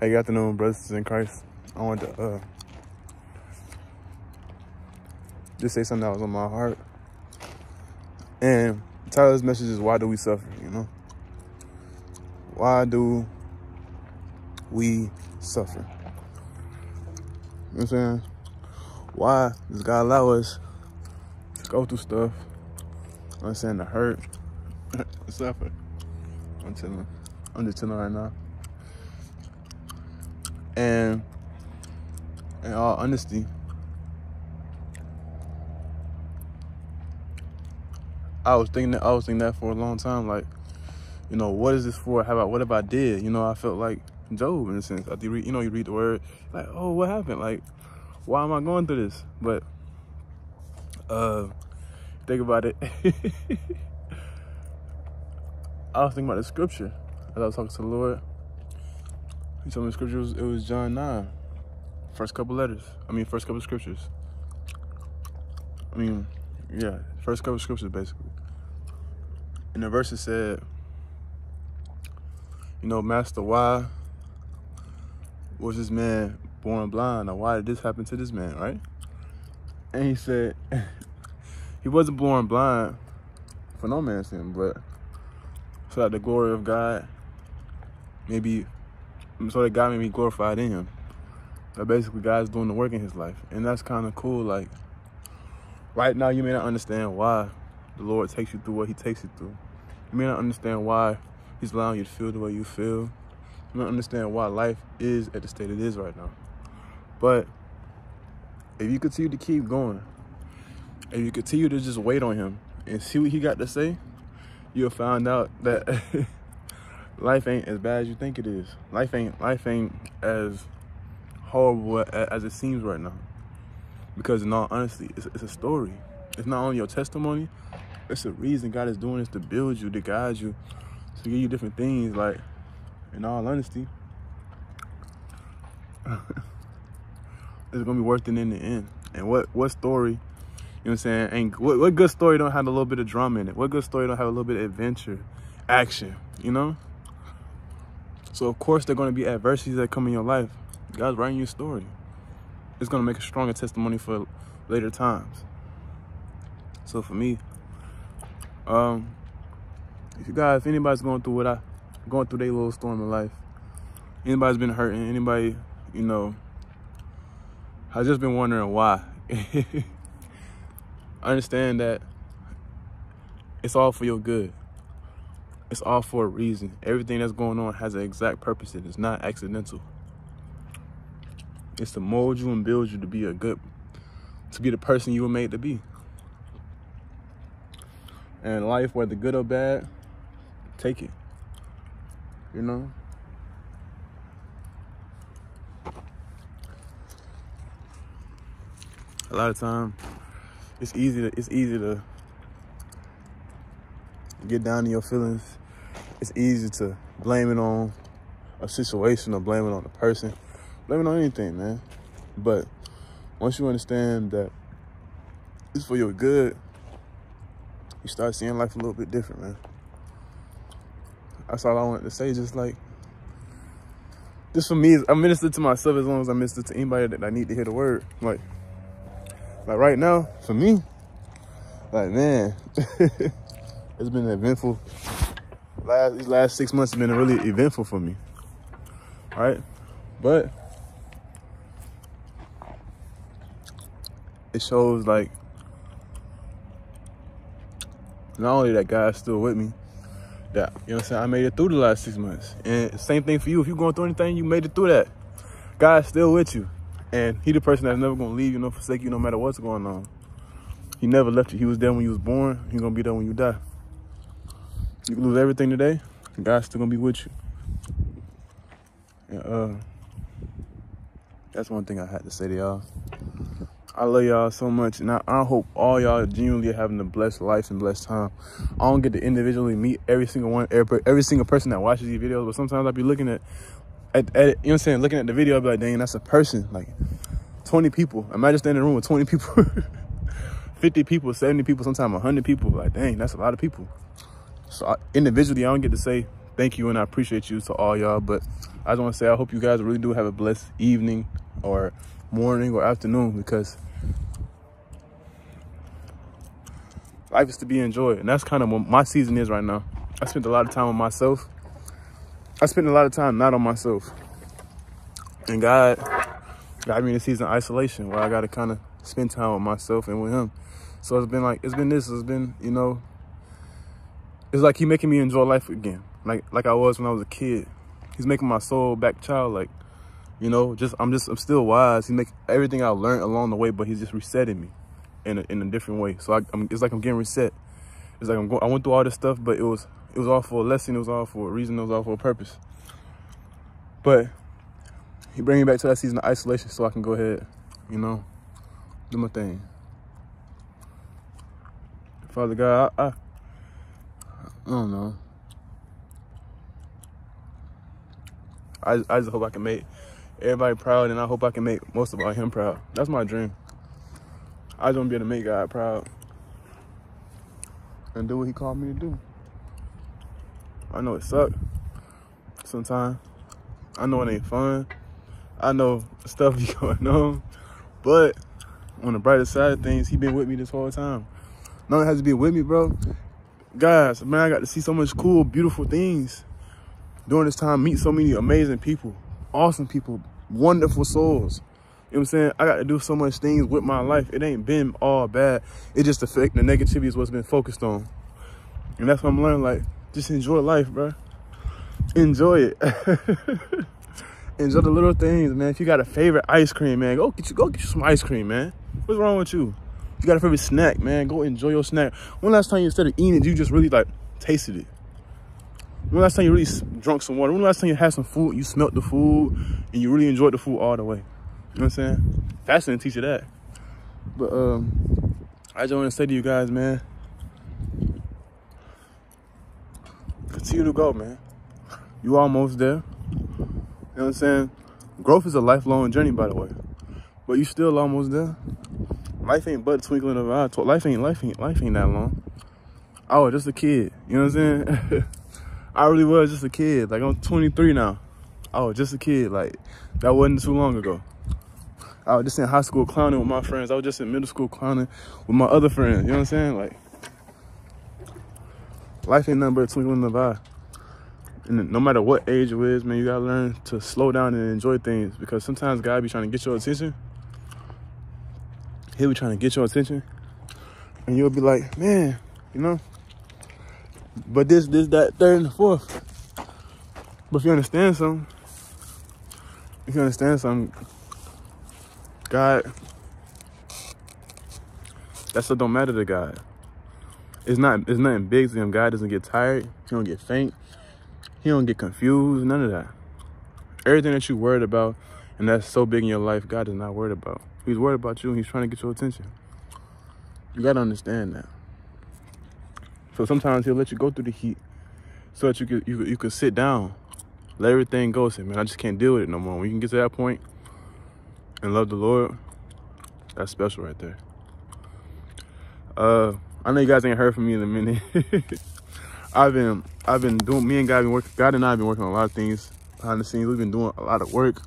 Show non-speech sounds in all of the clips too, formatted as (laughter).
Hey, good afternoon, brothers in Christ. I want to uh, just say something that was on my heart. And this message is Why Do We Suffer? You know? Why do we suffer? You know what I'm saying? Why does God allow us to go through stuff? Understand the hurt, (laughs) suffer. I'm telling, I'm just telling right now. And in all honesty, I was thinking that I was thinking that for a long time. Like, you know, what is this for? How about what if I did? You know, I felt like Job in a sense. You read, you know, you read the word, like, oh, what happened? Like, why am I going through this? But uh think about it. (laughs) I was thinking about the scripture as I was talking to the Lord. He told me the scripture was, it was John 9. First couple letters. I mean, first couple scriptures. I mean, yeah, first couple scriptures basically. And the verse said, you know, Master, why was this man born blind? Or why did this happen to this man, right? And he said, (laughs) he wasn't born blind for no man's sin, but so that the glory of God maybe so that God may be glorified in him. That basically God's doing the work in his life. And that's kind of cool. Like right now you may not understand why the Lord takes you through what he takes you through. You may not understand why he's allowing you to feel the way you feel. You may not understand why life is at the state it is right now. But if you continue to keep going, if you continue to just wait on him and see what he got to say, you'll find out that (laughs) life ain't as bad as you think it is. Life ain't life ain't as horrible as it seems right now. Because in all honesty, it's, it's a story. It's not only your testimony, it's a reason God is doing this to build you, to guide you, to give you different things. Like, in all honesty, (laughs) it's gonna be worth it in the end. And what what story, you know what I'm saying? And what, what good story don't have a little bit of drama in it? What good story don't have a little bit of adventure, action, you know? So of course there are gonna be adversities that come in your life. God's writing your story. It's gonna make a stronger testimony for later times. So for me, um, if you guys, if anybody's going through what I going through their little storm in life, anybody's been hurting, anybody, you know, has just been wondering why. (laughs) I understand that it's all for your good. It's all for a reason. Everything that's going on has an exact purpose. And It is not accidental. It's to mold you and build you to be a good, to be the person you were made to be. And life, whether good or bad, take it. You know? A lot of time, it's easy to it's easy to get down to your feelings. It's easy to blame it on a situation or blame it on a person. Blame it on anything, man. But once you understand that it's for your good, you start seeing life a little bit different, man. That's all I wanted to say. Just like, just for me, I minister to myself as long as I minister to anybody that I need to hear the word. Like, like right now, for me, like man, (laughs) it's been eventful. Last these last six months have been really eventful for me. Right, but it shows like not only that God's still with me, that, you know what I'm saying, I made it through the last six months. And same thing for you. If you're going through anything, you made it through that. God's still with you. And he the person that's never going to leave you, no forsake you, no matter what's going on. He never left you. He was there when you was born. He's going to be there when you die. You lose everything today. God's still to be with you. And, uh, that's one thing I had to say to y'all. I love y'all so much, and I, I hope all y'all genuinely are having a blessed life and blessed time. I don't get to individually meet every single one, every, every single person that watches these videos, but sometimes I'll be looking at, at, at, you know what I'm saying, looking at the video, I'll be like, dang, that's a person, like 20 people. Imagine standing in a room with 20 people, (laughs) 50 people, 70 people, sometimes 100 people. Like, dang, that's a lot of people. So I, individually, I don't get to say thank you and I appreciate you to all y'all. But I just want to say I hope you guys really do have a blessed evening or morning or afternoon because life is to be enjoyed. And that's kind of what my season is right now. I spent a lot of time on myself. I spent a lot of time not on myself. And God got me in a season of isolation where I got to kind of spend time with myself and with him. So it's been like, it's been this, it's been, you know, it's like he making me enjoy life again. Like, like I was when I was a kid. He's making my soul back childlike. You know, just, I'm just, I'm still wise. He make everything I learned along the way, but he's just resetting me in a, in a different way. So I, am it's like I'm getting reset. It's like I'm going, I went through all this stuff, but it was, it was all for a lesson. It was all for a reason. It was all for a purpose. But he bring me back to that season of isolation so I can go ahead, you know, do my thing. Father God, I, I, I don't know. I, I just hope I can make everybody proud and I hope I can make most of all him proud. That's my dream. I just want to be able to make God proud and do what he called me to do. I know it sucks sometimes. I know it ain't fun. I know stuff (laughs) be going on. But on the brighter side of things, he been with me this whole time. No one has to be with me, bro. Guys, man, I got to see so much cool, beautiful things during this time. Meet so many amazing people, awesome people, wonderful souls. You know what I'm saying? I got to do so much things with my life. It ain't been all bad. It just affect the negativity is what's been focused on. And that's what I'm learning. Like, just enjoy life, bro. Enjoy it. (laughs) enjoy the little things, man. If you got a favorite ice cream, man, go get you go get you some ice cream, man. What's wrong with you? You got a favorite snack, man, go enjoy your snack. When last time you instead of eating it, you just really like tasted it? When last time you really drunk some water? When last time you had some food, you smelt the food, and you really enjoyed the food all the way? You know what I'm saying? Fasting teach you that. But um, I just want to say to you guys, man, continue to go, man. You almost there. You know what I'm saying? Growth is a lifelong journey, by the way. But you still almost there. Life ain't but twinkling of eye. Life ain't life ain't life ain't that long. I was just a kid. You know what I'm saying? (laughs) I really was just a kid. Like I'm 23 now. Was just a kid. Like that wasn't too long ago. I was just in high school clowning with my friends. I was just in middle school clowning with my other friends. You know what I'm saying? Like life ain't nothing but twinkling of eye. And no matter what age it is, man, you gotta learn to slow down and enjoy things because sometimes God be trying to get your attention. He'll be trying to get your attention. And you'll be like, man, you know. But this, this, that, third, and the fourth. But if you understand something, if you understand something, God, that stuff don't matter to God. It's not, it's nothing big to him. God doesn't get tired. He don't get faint. He don't get confused, none of that. Everything that you worried about and that's so big in your life, God is not worried about. He's worried about you and he's trying to get your attention. You gotta understand that. So sometimes he'll let you go through the heat so that you can you, you can sit down, let everything go. Say, man, I just can't deal with it no more. When you can get to that point and love the Lord, that's special right there. Uh, I know you guys ain't heard from me in a minute. (laughs) I've been I've been doing me and God been working God and I have been working on a lot of things behind the scenes. We've been doing a lot of work.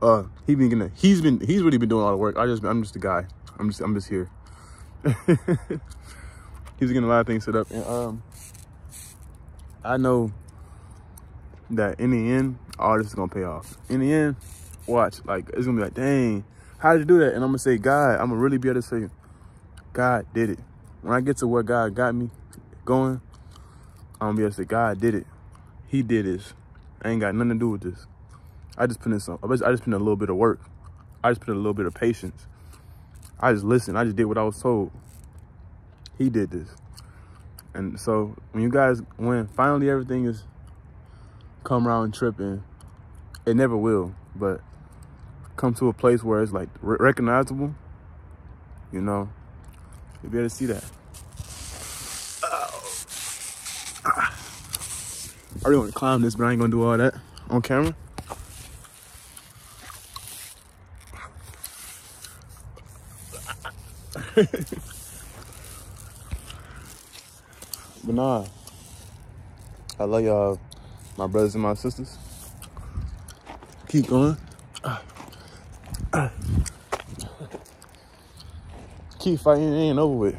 Uh he been getting he's been he's really been doing a lot of work. I just I'm just a guy. I'm just I'm just here. (laughs) he's getting a lot of things set up. And um I know that in the end, all this is gonna pay off. In the end, watch, like it's gonna be like, dang, how did you do that? And I'm gonna say, God, I'm gonna really be able to say, God did it. When I get to where God got me going, I'm gonna be able to say, God did it. He did this. I ain't got nothing to do with this. I just put in some, I just put in a little bit of work. I just put in a little bit of patience. I just listened. I just did what I was told. He did this. And so when you guys, when finally everything is come around tripping, it never will, but come to a place where it's like recognizable, you know, you'll be able to see that. I really want to climb this, but I ain't gonna do all that on camera. (laughs) but nah, I love y'all. my brothers and my sisters. Keep going. Keep fighting. It ain't over with.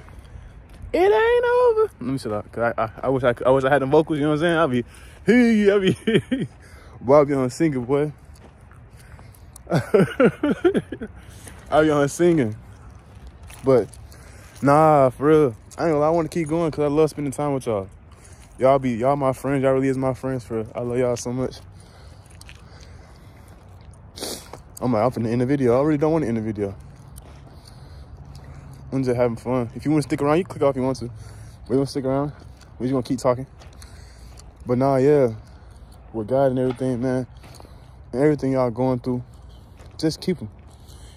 It ain't over. Let me shut up. Cause I, I, I wish I, I wish I had the vocals. You know what I'm saying? I'll be, (laughs) hey, I'll be, boy, (laughs) I'll be on singing, boy. I'll be on singing. But nah, for real, I ain't gonna I want to keep going because I love spending time with y'all. Y'all be y'all my friends. Y'all really is my friends. For real. I love y'all so much. I'm like, I'm finna end the video. I really don't want to end the video. I'm just having fun. If you want to stick around, you click off if you want to. We gonna stick around. We just gonna keep talking. But nah, yeah, with God and everything, man, and everything y'all going through, just keep him.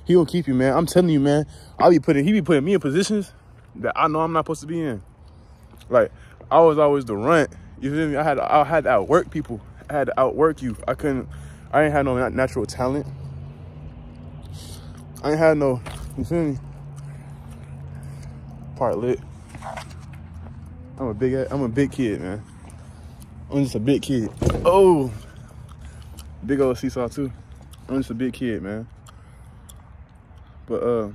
He gonna keep you, man. I'm telling you, man. I'll be putting, he be putting me in positions that I know I'm not supposed to be in. Like, I was always the runt. You feel me? I had, I had to outwork people. I had to outwork you. I couldn't, I ain't had no natural talent. I ain't had no, you feel me? Part lit. I'm a big, I'm a big kid, man. I'm just a big kid. Oh, big old seesaw too. I'm just a big kid, man. But uh,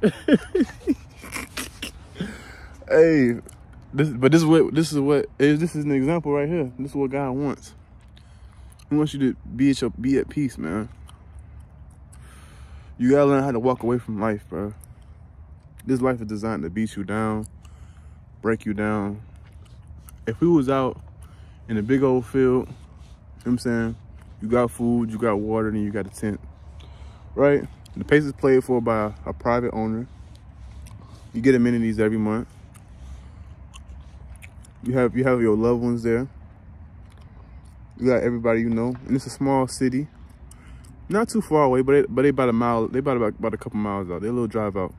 (laughs) hey, this but this is what this is what this is an example right here. This is what God wants. He wants you to be at your be at peace, man. You gotta learn how to walk away from life, bro. This life is designed to beat you down, break you down. If we was out in a big old field, you know what I'm saying? You got food, you got water, and you got a tent, right? The pace is played for by a private owner. You get amenities every month. You have you have your loved ones there. You got everybody you know, and it's a small city. Not too far away, but but they about a mile. They about, about about a couple miles out. They a little drive out.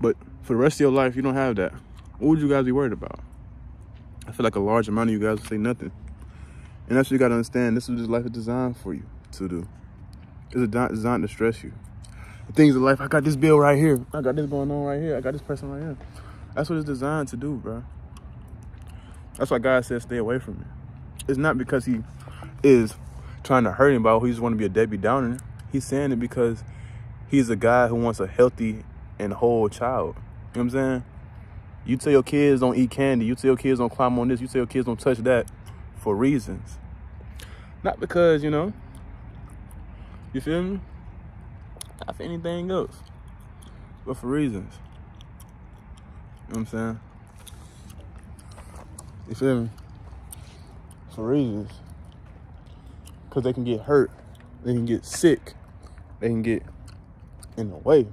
But for the rest of your life, you don't have that. What would you guys be worried about? I feel like a large amount of you guys would say nothing. And that's what you gotta understand. This is what life is designed for you to do. It's designed to stress you. The things of life, I got this bill right here. I got this going on right here. I got this person right here. That's what it's designed to do, bro. That's why God says stay away from it. It's not because he is trying to hurt anybody he just want to be a Debbie Downer. He's saying it because he's a guy who wants a healthy and whole child. You know what I'm saying? You tell your kids don't eat candy. You tell your kids don't climb on this. You tell your kids don't touch that for reasons. Not because, you know, you feel me? Not for anything else. But for reasons. You know what I'm saying? You feel me? For reasons. Because they can get hurt. They can get sick. They can get in the way.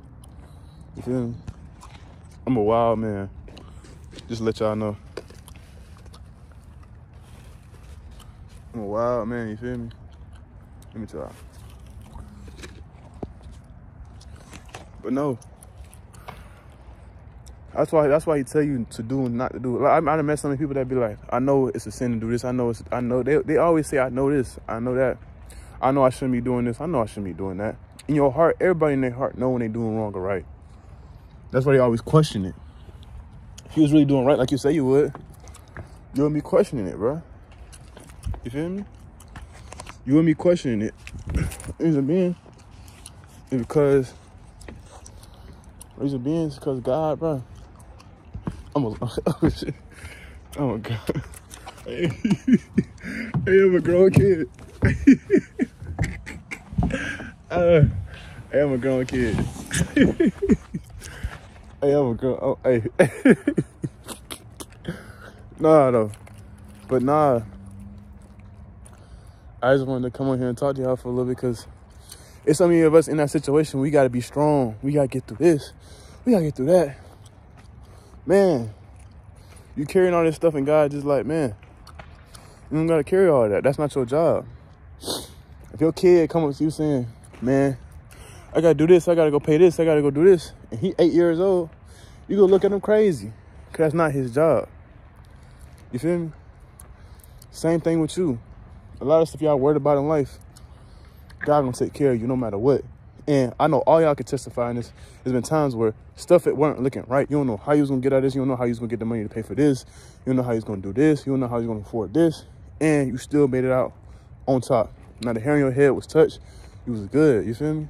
You feel me? I'm a wild man. Just let y'all know. I'm a wild man, you feel me? Let me tell But no. That's why that's why he tell you to do and not to do. Like, I, I met so many people that be like, I know it's a sin to do this. I know it's I know they they always say I know this, I know that. I know I shouldn't be doing this. I know I shouldn't be doing that. In your heart, everybody in their heart know when they doing wrong or right. That's why they always question it. If you was really doing right like you say you would, you wouldn't be questioning it, bro. You feel me? You wouldn't be questioning it. (clears throat) Reason because reason being is because God, bro. I'm a (laughs) oh shit. Oh my god. Hey, (laughs) hey I'm a grown kid. (laughs) uh, hey, I'm a grown kid. hey, I'm a grown. Oh, hey. nah, though. But nah. I just wanted to come on here and talk to y'all for a little bit because it's so many of us in that situation. We got to be strong. We got to get through this. We got to get through that. Man, you carrying all this stuff and God just like, man, you don't got to carry all that. That's not your job. If your kid come up to you saying, man, I got to do this. I got to go pay this. I got to go do this. And he eight years old, you go look at him crazy because that's not his job. You feel me? Same thing with you. A lot of stuff y'all worried about in life, God gonna take care of you no matter what. And I know all y'all can testify in this. There's been times where stuff it weren't looking right. You don't know how you was gonna get out of this. You don't know how you was gonna get the money to pay for this. You don't know how you gonna do this. You don't know how you gonna afford this. And you still made it out on top. Now the hair on your head was touched. You was good. You feel me?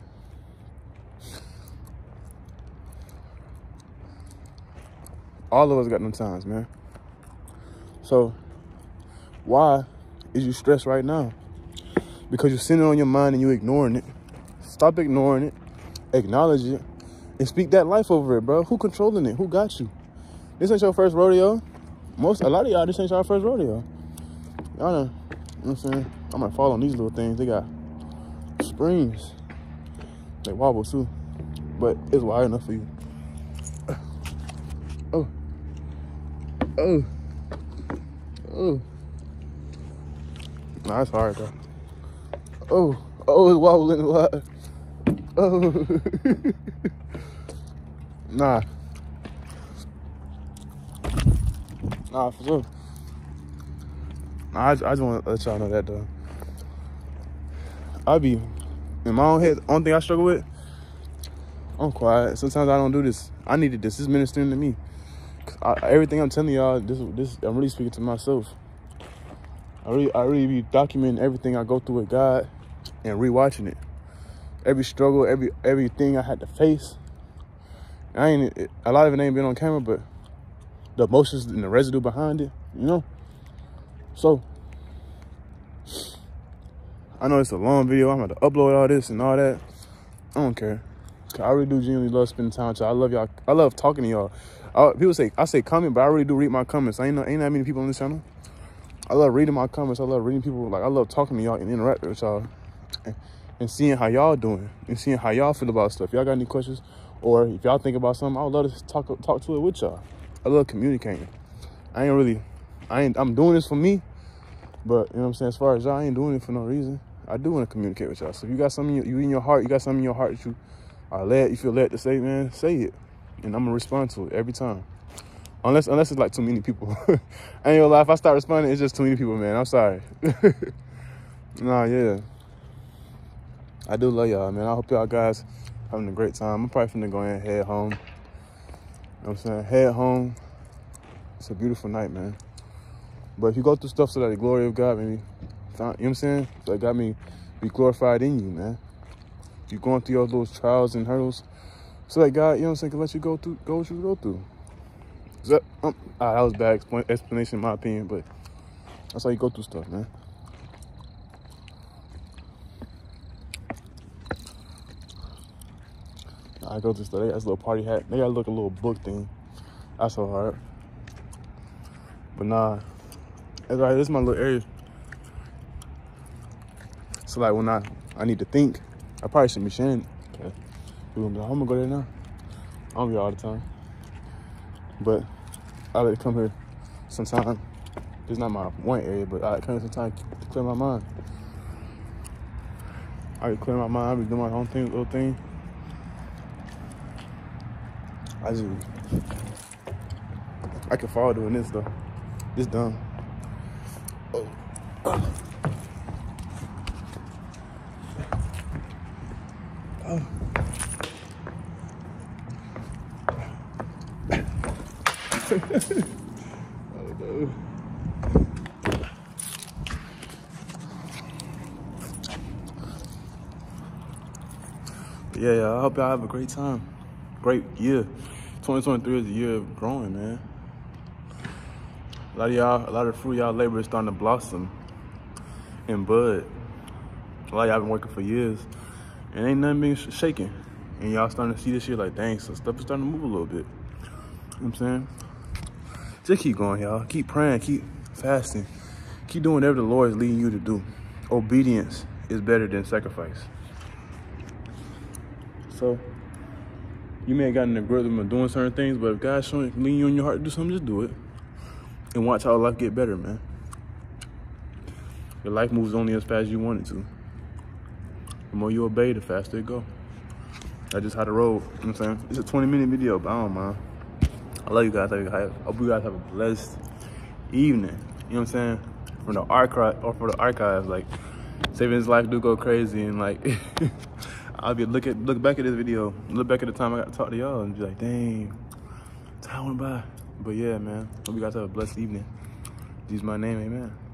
All of us got them times, man. So why is you stressed right now? Because you're sitting on your mind and you're ignoring it. Stop ignoring it. Acknowledge it. And speak that life over it, bro. Who controlling it? Who got you? This ain't your first rodeo. Most a lot of y'all, this ain't your first rodeo. Y'all know, you know what I'm saying? I'm gonna fall on these little things. They got springs. They wobble too. But it's wide enough for you. Oh. Oh. Oh. Nah, it's hard though. Oh. Oh, it's wobbling a lot. Oh. (laughs) nah. Nah, for sure. Nah, I, I just want to let y'all know that though. I be in my own head. Only thing I struggle with, I'm quiet. Sometimes I don't do this. I needed this. This is ministering to me. I, everything I'm telling y'all, this, this, I'm really speaking to myself. I really, I really be documenting everything I go through with God and rewatching it. Every struggle, every everything I had to face. I ain't a lot of it ain't been on camera, but the emotions and the residue behind it, you know. So I know it's a long video. I'm going to upload all this and all that. I don't care. I really do genuinely love spending time with y'all. I love y'all. I love talking to y'all. people say I say comment, but I really do read my comments. I ain't ain't that many people on this channel. I love reading my comments. I love reading people. Like I love talking to y'all and interacting with y'all, and, seeing how y'all doing and seeing how y'all feel about stuff. Y'all got any questions, or if y'all think about something, I would love to talk talk to it with y'all. I love communicating. I ain't really, I ain't. I'm doing this for me, but you know what I'm saying. As far as y'all, I ain't doing it for no reason. I do want to communicate with y'all. So if you got something you, you in your heart, you got something in your heart that you are led, you feel led to say, man, say it, and I'm gonna respond to it every time. Unless unless it's like too many people. (laughs) I ain't gonna lie, if I start responding, it's just too many people, man. I'm sorry. (laughs) nah, yeah. I do love y'all, man. I hope y'all guys having a great time. I'm probably finna go in and head home. You know what I'm saying? Head home. It's a beautiful night, man. But if you go through stuff so that the glory of God, maybe, you know what I'm saying? So that got me be glorified in you, man. You're going through all those trials and hurdles. So that God, you know what I'm saying, can let you go through, go what you go through. That, um, ah, that was bad explanation in my opinion, but that's how you go through stuff, man. I go to stuff. They got this little party hat. They got look a little book thing. That's so hard. But nah, it's right. This is my little area. So like when I I need to think, I probably shouldn't be sharing. Okay. I'm gonna go there now. I don't be all the time. But I like to come here sometime. It's not my one area, but I like come here sometime to clear my mind. I clear my mind, I be doing my own thing, little thing. I just, I can fall doing this though. This dumb. Oh. oh. oh. oh no. Yeah, yeah, I hope y'all have a great time. Great year. 2023 is a year of growing, man. A lot of y'all, a lot of fruit y'all labor is starting to blossom and bud. A lot of y'all been working for years and ain't nothing being shaking. And y'all starting to see this shit like, dang, so stuff is starting to move a little bit. You know what I'm saying? Just keep going, y'all. Keep praying, keep fasting. Keep doing whatever the Lord is leading you to do. Obedience is better than sacrifice. So, you may have gotten the rhythm of doing certain things, but if God's showing, leading you in your heart to do something, just do it. And watch how life get better, man. Your life moves only as fast as you want it to. The more you obey, the faster it go. That's just how the road, you know what I'm saying? It's a 20 minute video, but I don't mind. I love you guys. I hope you guys have a blessed evening. You know what I'm saying? From the archive or for the archives, like saving his life do go crazy and like (laughs) I'll be look at look back at this video, look back at the time I got to talk to y'all, and be like, dang, time went by. But yeah, man, hope you guys have a blessed evening. Use my name, amen.